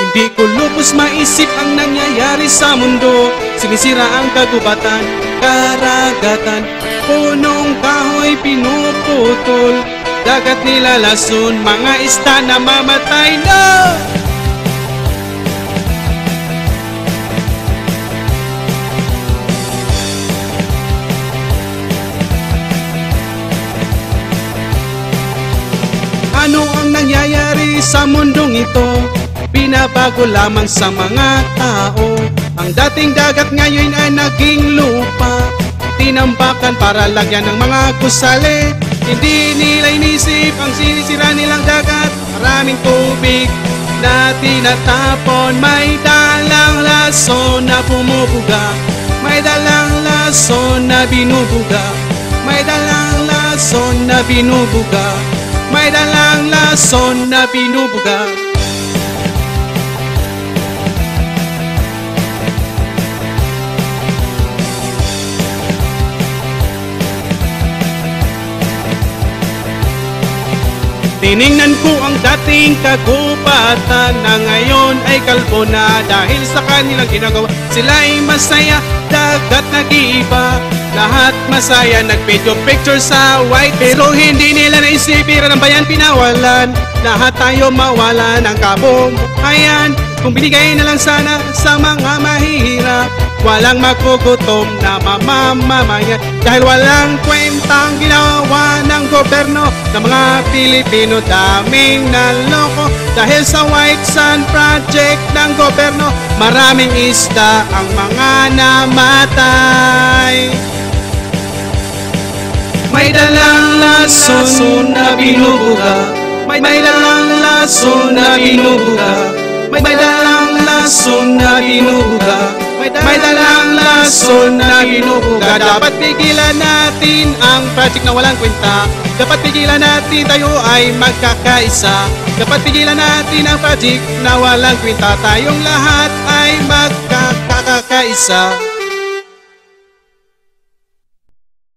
Hindi ko lubos maisip ang nangyayari sa mundo. Sinisira ang kagubatan, karagatan. Punong kahoy pinuputol. Dagat nilalason, mga ista na mamatay na Ano ang nangyayari sa mundong ito? Binabago lamang sa mga tao. Ang dating dagat ngayon ay naging lupa. Tinambakan para lagyan ng mga gusali Hindi nila inisip ang sinisira nilang dagat. Maraming tubig na tinatapon. May dalang lason na pumubuga May dalang lason na binubuga. May dalang lason na binubuga May dalang lason na binubuga Tiningnan ko ang dating kagubatan na ngayon ay kalbo na dahil sa kanilang ginagawa. Sila ay masaya, dagat nag-iiba. Lahat masaya, nag-video picture sa white Pero hindi nila naisipiran ang bayan pinawalan Lahat tayo mawalan ng kabuhayan Kung binigay na lang sana sa mga mahihirap Walang magugutom na mamamamayan. Dahil walang kwentang ginawa ng gobyerno Ng mga Pilipino daming naloko. Dahil sa White Sun Project ng gobyerno Maraming isda ang mga namatay. May dalang lason na binubuga. May dalang lason na binubuga lason na binubuga May dalang lason na binubuga Dapat pigilan natin ang project na walang kwenta. Dapat pigilan natin tayo ay magkakaisa. Dapat pigilan natin ang project na walang kwenta. Tayong lahat ay magkakakaisa